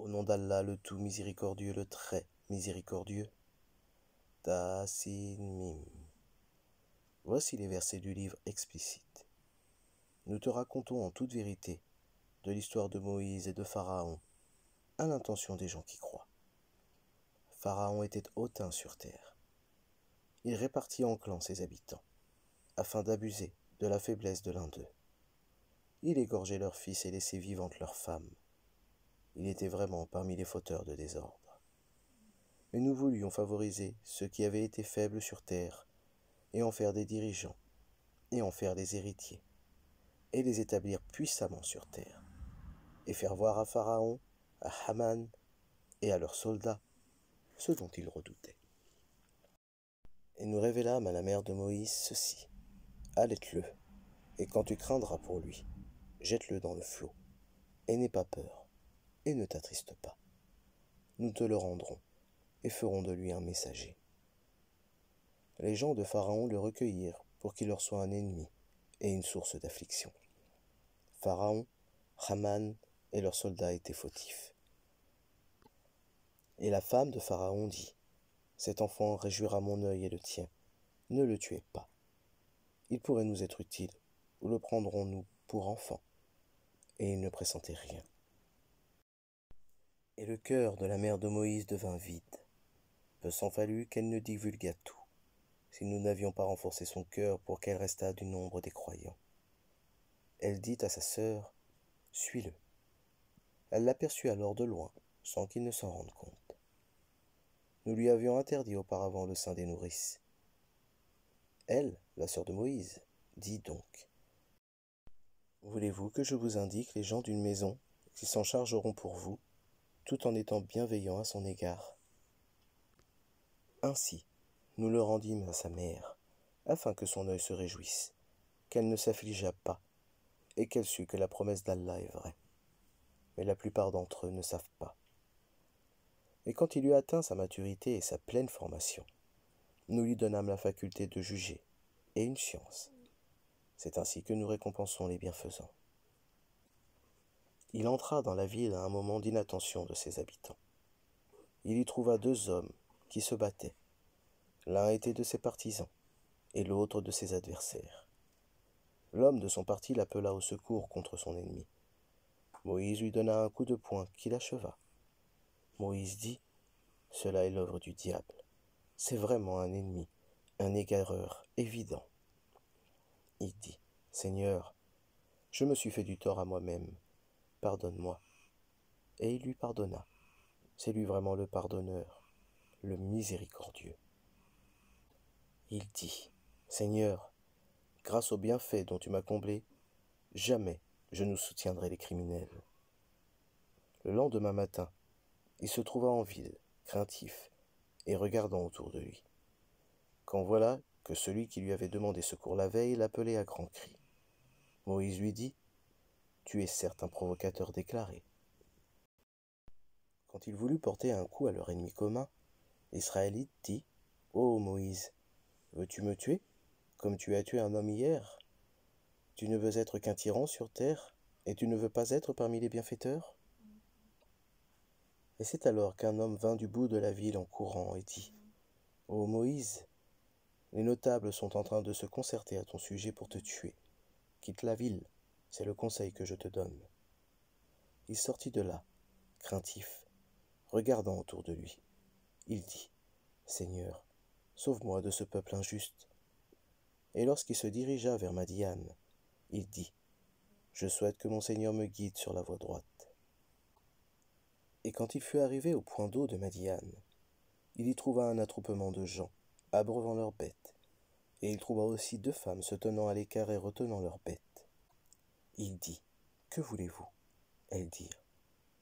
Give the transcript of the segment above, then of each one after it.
Au nom d'Allah, le tout miséricordieux, le très miséricordieux. Tasin Mim. Voici les versets du livre explicite. Nous te racontons en toute vérité de l'histoire de Moïse et de Pharaon, à l'intention des gens qui croient. Pharaon était hautain sur terre. Il répartit en clans ses habitants, afin d'abuser de la faiblesse de l'un d'eux. Il égorgeait leurs fils et laissait vivantes leurs femmes. Il était vraiment parmi les fauteurs de désordre. Mais nous voulions favoriser ceux qui avaient été faibles sur terre, et en faire des dirigeants, et en faire des héritiers, et les établir puissamment sur terre, et faire voir à Pharaon, à Haman et à leurs soldats ce dont ils redoutaient. Et nous révélâmes à la mère de Moïse ceci. Allaite-le, et quand tu craindras pour lui, jette-le dans le flot, et n'aie pas peur, ne t'attriste pas. Nous te le rendrons, et ferons de lui un messager. Les gens de Pharaon le recueillirent pour qu'il leur soit un ennemi et une source d'affliction. Pharaon, Haman et leurs soldats étaient fautifs. Et la femme de Pharaon dit, Cet enfant réjouira mon œil et le tien, ne le tuez pas. Il pourrait nous être utile, ou le prendrons-nous pour enfant Et il ne pressentait rien. Et le cœur de la mère de Moïse devint vide. Peu s'en fallut qu'elle ne divulguât tout, si nous n'avions pas renforcé son cœur pour qu'elle restât du nombre des croyants. Elle dit à sa sœur, Suis-le. Elle l'aperçut alors de loin, sans qu'il ne s'en rende compte. Nous lui avions interdit auparavant le sein des nourrices. Elle, la sœur de Moïse, dit donc Voulez-vous que je vous indique les gens d'une maison qui s'en chargeront pour vous, tout en étant bienveillants à son égard Ainsi, nous le rendîmes à sa mère, afin que son œil se réjouisse, qu'elle ne s'affligea pas, et qu'elle sût que la promesse d'Allah est vraie. Mais la plupart d'entre eux ne savent pas et quand il eut atteint sa maturité et sa pleine formation, nous lui donnâmes la faculté de juger et une science. C'est ainsi que nous récompensons les bienfaisants. Il entra dans la ville à un moment d'inattention de ses habitants. Il y trouva deux hommes qui se battaient. L'un était de ses partisans et l'autre de ses adversaires. L'homme de son parti l'appela au secours contre son ennemi. Moïse lui donna un coup de poing qui l'acheva. Moïse dit Cela est l'œuvre du diable. C'est vraiment un ennemi, un égareur évident. Il dit Seigneur, je me suis fait du tort à moi-même, pardonne-moi. Et il lui pardonna. C'est lui vraiment le pardonneur, le miséricordieux. Il dit Seigneur, grâce au bienfait dont tu m'as comblé, jamais je ne soutiendrai les criminels. Le lendemain matin, il se trouva en ville, craintif, et regardant autour de lui. Quand voilà que celui qui lui avait demandé secours la veille l'appelait à grands cris. Moïse lui dit Tu es certes un provocateur déclaré. Quand il voulut porter un coup à leur ennemi commun, l'Israélite dit Ô Moïse, veux-tu me tuer, comme tu as tué un homme hier Tu ne veux être qu'un tyran sur terre, et tu ne veux pas être parmi les bienfaiteurs? Et c'est alors qu'un homme vint du bout de la ville en courant et dit Ô Moïse, les notables sont en train de se concerter à ton sujet pour te tuer. Quitte la ville, c'est le conseil que je te donne. Il sortit de là, craintif, regardant autour de lui. Il dit Seigneur, sauve-moi de ce peuple injuste. Et lorsqu'il se dirigea vers Madiane, il dit Je souhaite que mon Seigneur me guide sur la voie droite. Et quand il fut arrivé au point d'eau de Madiane, il y trouva un attroupement de gens, abreuvant leurs bêtes, et il trouva aussi deux femmes se tenant à l'écart et retenant leurs bêtes. Il dit, Que voulez-vous? Elles dirent,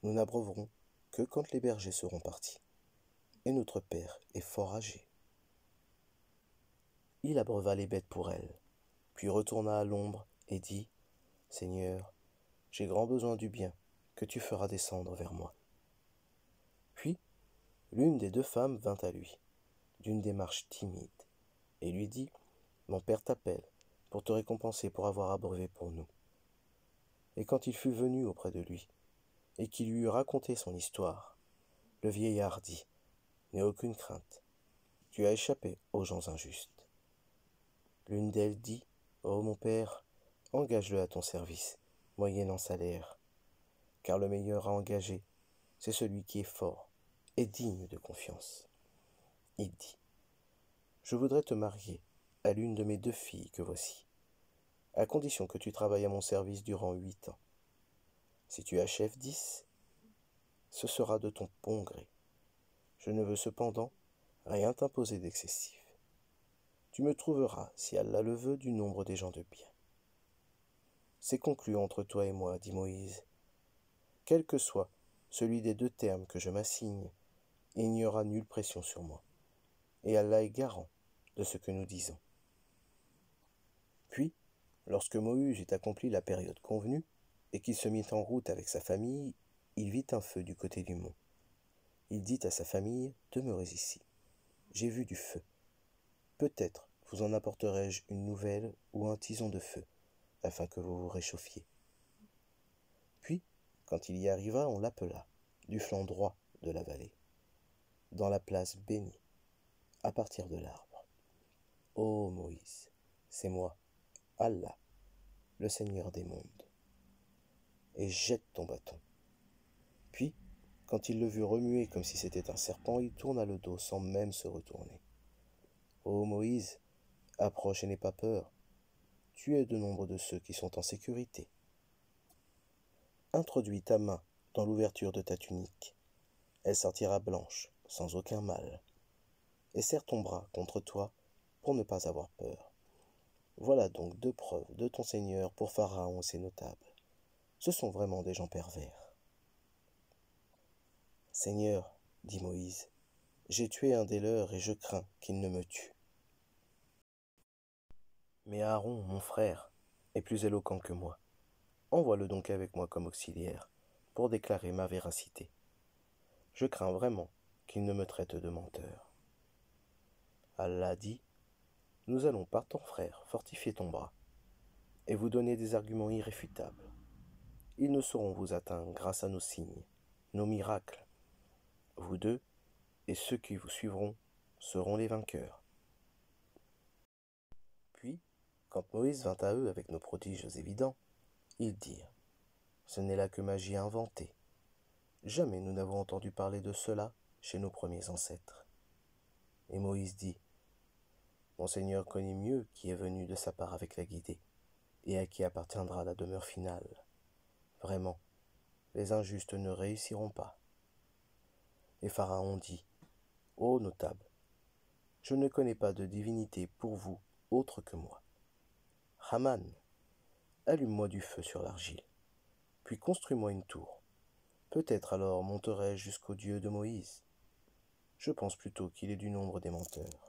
Nous n'abreuverons que quand les bergers seront partis, et notre père est fort âgé. Il abreuva les bêtes pour elles, puis retourna à l'ombre et dit, Seigneur, j'ai grand besoin du bien que tu feras descendre vers moi. Puis, l'une des deux femmes vint à lui, d'une démarche timide, et lui dit Mon père t'appelle pour te récompenser pour avoir abreuvé pour nous. Et quand il fut venu auprès de lui, et qui lui eut raconté son histoire, le vieillard dit N'aie aucune crainte, tu as échappé aux gens injustes. L'une d'elles dit Oh mon père, engage-le à ton service, moyennant salaire, car le meilleur à engager, c'est celui qui est fort et digne de confiance. Il dit Je voudrais te marier à l'une de mes deux filles que voici, à condition que tu travailles à mon service durant huit ans. Si tu achèves dix, ce sera de ton bon gré. Je ne veux cependant rien t'imposer d'excessif. Tu me trouveras, si Allah le veut, du nombre des gens de bien. C'est conclu entre toi et moi, dit Moïse. Quel que soit celui des deux termes que je m'assigne, il n'y aura nulle pression sur moi. Et Allah est garant de ce que nous disons. Puis, lorsque Moïse eut accompli la période convenue, et qu'il se mit en route avec sa famille, il vit un feu du côté du mont. Il dit à sa famille, Demeurez ici. J'ai vu du feu. Peut-être vous en apporterai-je une nouvelle ou un tison de feu, afin que vous vous réchauffiez. Puis, quand il y arriva, on l'appela, du flanc droit de la vallée, dans la place bénie, à partir de l'arbre. Ô Moïse, c'est moi, Allah, le Seigneur des mondes. Et jette ton bâton. Puis, quand il le vut remuer comme si c'était un serpent, il tourna le dos sans même se retourner. Ô Moïse, approche et n'aie pas peur. Tu es de nombre de ceux qui sont en sécurité. Introduis ta main dans l'ouverture de ta tunique. Elle sortira blanche, sans aucun mal. Et serre ton bras contre toi pour ne pas avoir peur. Voilà donc deux preuves de ton Seigneur pour Pharaon et ses notables. Ce sont vraiment des gens pervers. Seigneur, dit Moïse, j'ai tué un des leurs et je crains qu'il ne me tue. Mais Aaron, mon frère, est plus éloquent que moi. Envoie-le donc avec moi comme auxiliaire, pour déclarer ma véracité. Je crains vraiment qu'il ne me traite de menteur. Allah dit nous allons par ton frère fortifier ton bras et vous donner des arguments irréfutables. Ils ne sauront vous atteindre grâce à nos signes, nos miracles. Vous deux et ceux qui vous suivront seront les vainqueurs. Puis, quand Moïse vint à eux avec nos prodiges évidents, ils dirent Ce n'est là que magie inventée. Jamais nous n'avons entendu parler de cela chez nos premiers ancêtres. Et Moïse dit mon Seigneur connaît mieux qui est venu de sa part avec la guidée, et à qui appartiendra la demeure finale. Vraiment, les injustes ne réussiront pas. Et Pharaon dit, Ô notable, je ne connais pas de divinité pour vous autre que moi. Haman, allume-moi du feu sur l'argile, puis construis-moi une tour. Peut-être alors monterai-je jusqu'au Dieu de Moïse. Je pense plutôt qu'il est du nombre des menteurs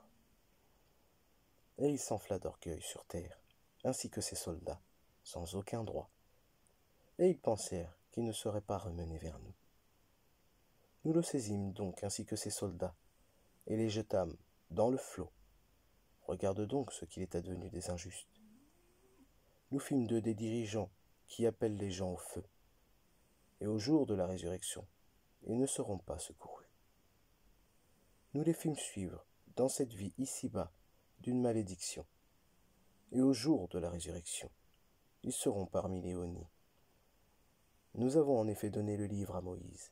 et il s'enfla d'orgueil sur terre, ainsi que ses soldats, sans aucun droit. Et ils pensèrent qu'il ne serait pas remené vers nous. Nous le saisîmes donc ainsi que ses soldats, et les jetâmes dans le flot. Regarde donc ce qu'il est advenu des injustes. Nous fîmes d'eux des dirigeants qui appellent les gens au feu. Et au jour de la résurrection, ils ne seront pas secourus. Nous les fîmes suivre dans cette vie ici-bas d'une malédiction. Et au jour de la résurrection, ils seront parmi les honnis. Nous avons en effet donné le livre à Moïse,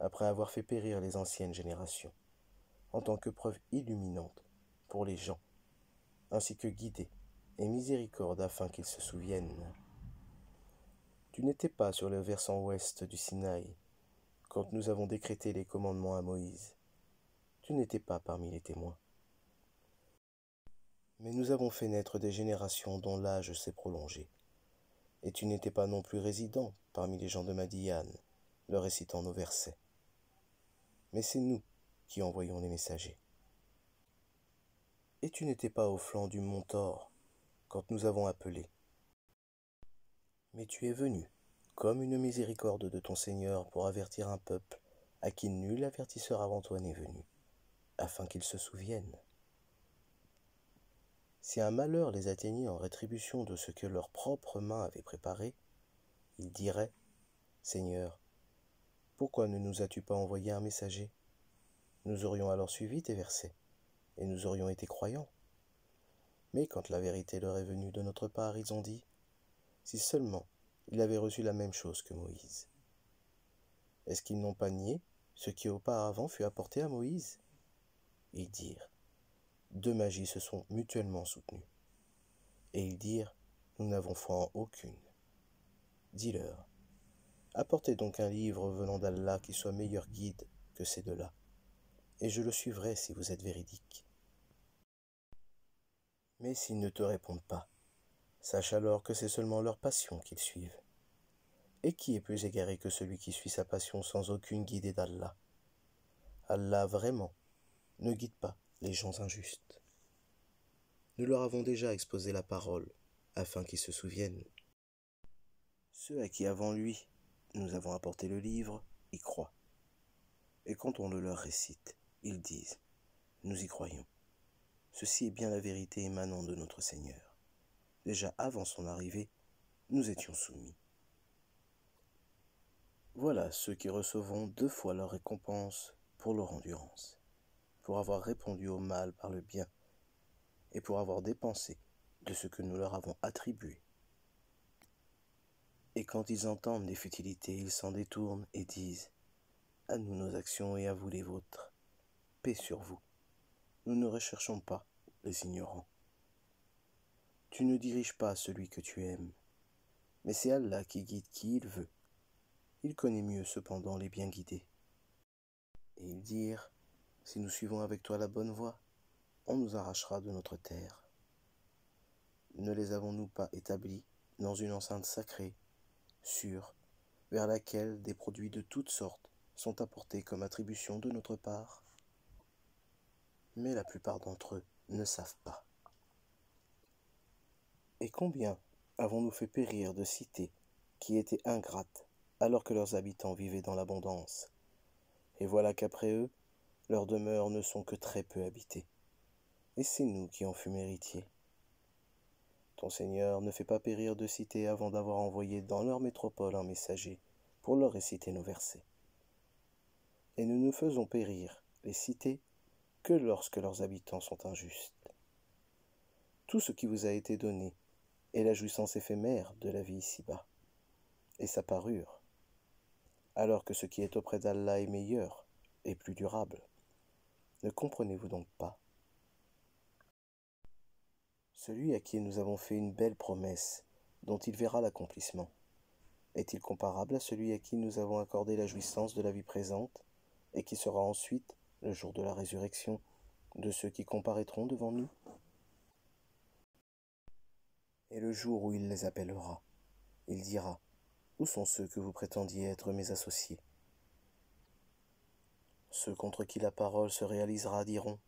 après avoir fait périr les anciennes générations, en tant que preuve illuminante pour les gens, ainsi que guidée et miséricorde afin qu'ils se souviennent. Tu n'étais pas sur le versant ouest du Sinaï quand nous avons décrété les commandements à Moïse. Tu n'étais pas parmi les témoins. Mais nous avons fait naître des générations dont l'âge s'est prolongé. Et tu n'étais pas non plus résident parmi les gens de Madiane, leur récitant nos versets. Mais c'est nous qui envoyons les messagers. Et tu n'étais pas au flanc du mont Thor quand nous avons appelé. Mais tu es venu, comme une miséricorde de ton Seigneur, pour avertir un peuple à qui nul avertisseur avant toi n'est venu, afin qu'ils se souviennent. Si un malheur les atteignait en rétribution de ce que leurs propres mains avaient préparé, ils diraient Seigneur, Pourquoi ne nous as-tu pas envoyé un messager? Nous aurions alors suivi tes versets, et nous aurions été croyants. Mais quand la vérité leur est venue de notre part, ils ont dit, si seulement il avait reçu la même chose que Moïse. Est-ce qu'ils n'ont pas nié ce qui auparavant fut apporté à Moïse? Ils dirent, deux magies se sont mutuellement soutenues. Et ils dirent, nous n'avons foi en aucune. Dis-leur, apportez donc un livre venant d'Allah qui soit meilleur guide que ces deux-là, et je le suivrai si vous êtes véridique. Mais s'ils ne te répondent pas, sache alors que c'est seulement leur passion qu'ils suivent. Et qui est plus égaré que celui qui suit sa passion sans aucune guidée d'Allah? Allah vraiment ne guide pas les gens injustes. Nous leur avons déjà exposé la parole, afin qu'ils se souviennent. Ceux à qui avant lui nous avons apporté le livre y croient. Et quand on le leur récite, ils disent Nous y croyons. Ceci est bien la vérité émanant de notre Seigneur. Déjà avant son arrivée, nous étions soumis. Voilà ceux qui recevront deux fois leur récompense pour leur endurance, pour avoir répondu au mal par le bien, et pour avoir dépensé de ce que nous leur avons attribué. Et quand ils entendent des futilités, ils s'en détournent et disent À nous nos actions et à vous les vôtres. Paix sur vous. Nous ne recherchons pas les ignorants. Tu ne diriges pas celui que tu aimes, mais c'est Allah qui guide qui il veut il connaît mieux cependant les bien guidés. Et ils dirent, si nous suivons avec toi la bonne voie, on nous arrachera de notre terre. Ne les avons-nous pas établis dans une enceinte sacrée, sûre, vers laquelle des produits de toutes sortes sont apportés comme attribution de notre part? Mais la plupart d'entre eux ne savent pas. Et combien avons-nous fait périr de cités qui étaient ingrates alors que leurs habitants vivaient dans l'abondance? Et voilà qu'après eux, leurs demeures ne sont que très peu habitées. Et c'est nous qui en fûmes héritiers. Ton Seigneur ne fait pas périr de cités avant d'avoir envoyé dans leur métropole un messager pour leur réciter nos versets. Et nous ne faisons périr les cités que lorsque leurs habitants sont injustes. Tout ce qui vous a été donné est la jouissance éphémère de la vie ici-bas, et sa parure, alors que ce qui est auprès d'Allah est meilleur et plus durable. Ne comprenez-vous donc pas? Celui à qui nous avons fait une belle promesse, dont il verra l'accomplissement, est-il comparable à celui à qui nous avons accordé la jouissance de la vie présente, et qui sera ensuite, le jour de la résurrection, de ceux qui comparaîtront devant nous? Et le jour où il les appellera, il dira où sont ceux que vous prétendiez être mes associés? Ceux contre qui la parole se réalisera diront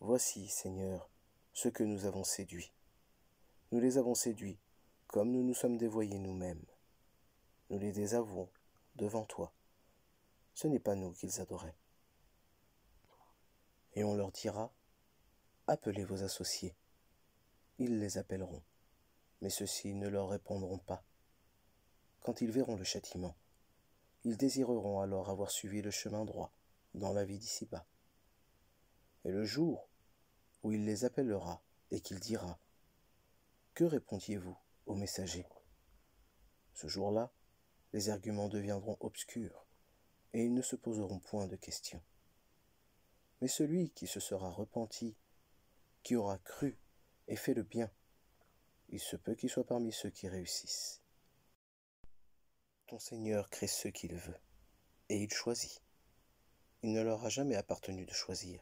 Voici, Seigneur, ceux que nous avons séduits. Nous les avons séduits comme nous nous sommes dévoyés nous-mêmes. Nous les désavouons devant toi. Ce n'est pas nous qu'ils adoraient. Et on leur dira Appelez vos associés. Ils les appelleront, mais ceux-ci ne leur répondront pas quand ils verront le châtiment. Ils désireront alors avoir suivi le chemin droit dans la vie d'ici-bas. Et le jour où il les appellera et qu'il dira Que répondiez-vous au messager Ce jour-là, les arguments deviendront obscurs et ils ne se poseront point de questions. Mais celui qui se sera repenti, qui aura cru et fait le bien, il se peut qu'il soit parmi ceux qui réussissent. Ton Seigneur crée ceux qu'il veut, et il choisit. Il ne leur a jamais appartenu de choisir.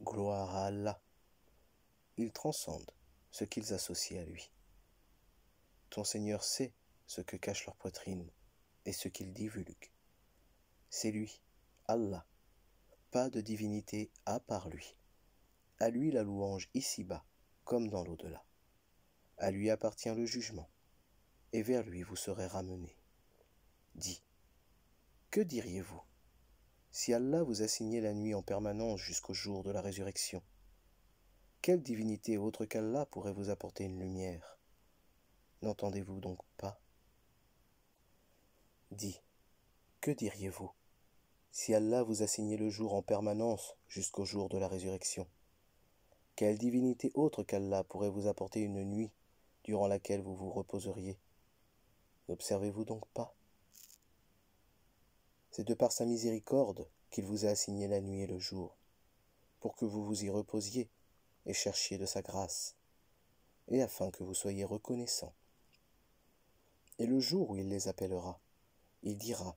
Gloire à Allah. Il transcende ce qu'ils associent à lui. Ton Seigneur sait ce que cache leur poitrine et ce qu'ils divulguent. C'est lui, Allah, pas de divinité à part lui. À lui la louange ici-bas comme dans l'au-delà. À lui appartient le jugement, et vers lui vous serez ramenés dit Que diriez-vous si Allah vous assignait la nuit en permanence jusqu'au jour de la résurrection? Quelle divinité autre qu'Allah pourrait vous apporter une lumière? N'entendez-vous donc pas? Dit Que diriez-vous si Allah vous assignait le jour en permanence jusqu'au jour de la résurrection? Quelle divinité autre qu'Allah pourrait vous apporter une nuit durant laquelle vous vous reposeriez? N'observez-vous donc pas? C'est de par sa miséricorde qu'il vous a assigné la nuit et le jour, pour que vous vous y reposiez et cherchiez de sa grâce, et afin que vous soyez reconnaissants. Et le jour où il les appellera, il dira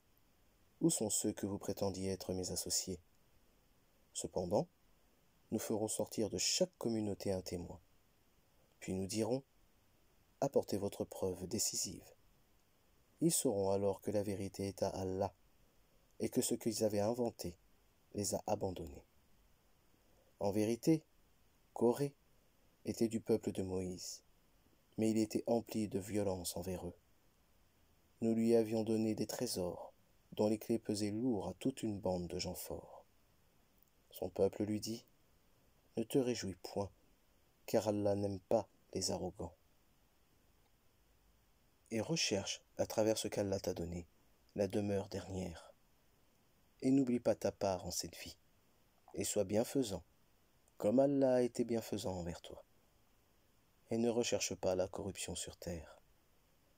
Où sont ceux que vous prétendiez être mes associés? Cependant, nous ferons sortir de chaque communauté un témoin. Puis nous dirons Apportez votre preuve décisive. Ils sauront alors que la vérité est à Allah et que ce qu'ils avaient inventé les a abandonnés. En vérité, Corée était du peuple de Moïse, mais il était empli de violence envers eux. Nous lui avions donné des trésors dont les clés pesaient lourd à toute une bande de gens forts. Son peuple lui dit Ne te réjouis point, car Allah n'aime pas les arrogants. Et recherche, à travers ce qu'Allah t'a donné, la demeure dernière. Et n'oublie pas ta part en cette vie, et sois bienfaisant, comme Allah a été bienfaisant envers toi. Et ne recherche pas la corruption sur terre,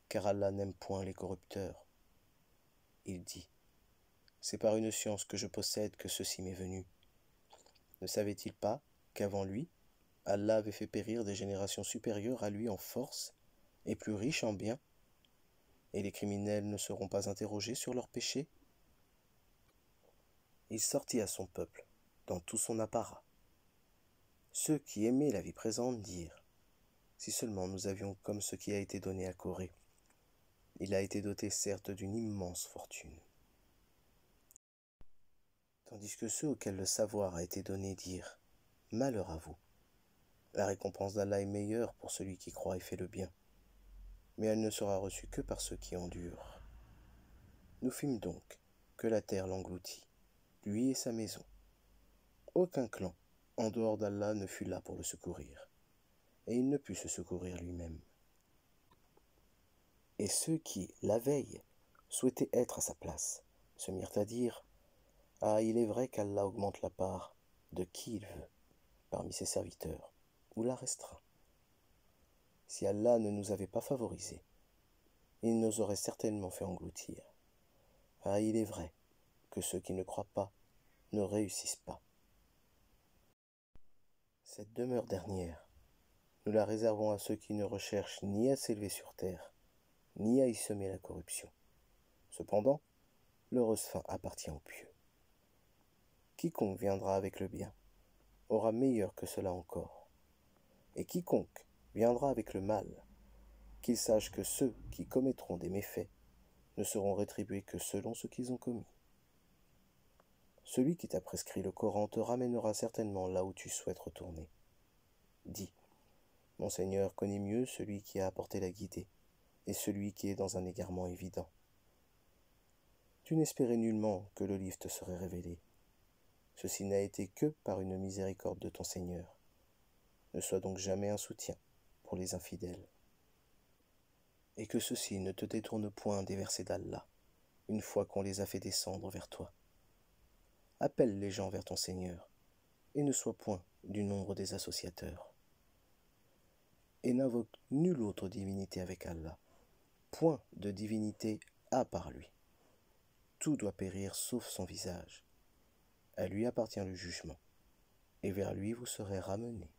car Allah n'aime point les corrupteurs. Il dit, C'est par une science que je possède que ceci m'est venu. Ne savait-il pas qu'avant lui, Allah avait fait périr des générations supérieures à lui en force et plus riches en biens Et les criminels ne seront pas interrogés sur leurs péchés? Il sortit à son peuple, dans tout son apparat. Ceux qui aimaient la vie présente dirent Si seulement nous avions comme ce qui a été donné à Corée. Il a été doté certes d'une immense fortune. Tandis que ceux auxquels le savoir a été donné dirent Malheur à vous. La récompense d'Allah est meilleure pour celui qui croit et fait le bien, mais elle ne sera reçue que par ceux qui endurent. Nous fîmes donc que la terre l'engloutit, lui et sa maison. Aucun clan, en dehors d'Allah, ne fut là pour le secourir, et il ne put se secourir lui-même et ceux qui, la veille, souhaitaient être à sa place, se mirent à dire Ah, il est vrai qu'Allah augmente la part de qui il veut parmi ses serviteurs, ou la restreint. Si Allah ne nous avait pas favorisés, il nous aurait certainement fait engloutir. Ah, il est vrai que ceux qui ne croient pas ne réussissent pas. Cette demeure dernière, nous la réservons à ceux qui ne recherchent ni à s'élever sur terre, ni à y semer la corruption. Cependant, l'heureuse fin appartient aux pieux. Quiconque viendra avec le bien aura meilleur que cela encore. Et quiconque viendra avec le mal, qu'il sache que ceux qui commettront des méfaits ne seront rétribués que selon ce qu'ils ont commis. Celui qui t'a prescrit le Coran te ramènera certainement là où tu souhaites retourner. Dis, Mon Seigneur connaît mieux celui qui a apporté la guidée et celui qui est dans un égarement évident. Tu n'espérais nullement que le livre te serait révélé. Ceci n'a été que par une miséricorde de ton Seigneur. Ne sois donc jamais un soutien pour les infidèles. Et que ceci ne te détourne point des versets d'Allah, une fois qu'on les a fait descendre vers toi. Appelle les gens vers ton Seigneur, et ne sois point du nombre des associateurs. Et n'invoque nulle autre divinité avec Allah point de divinité à part lui. Tout doit périr sauf son visage. À lui appartient le jugement, et vers lui vous serez ramenés.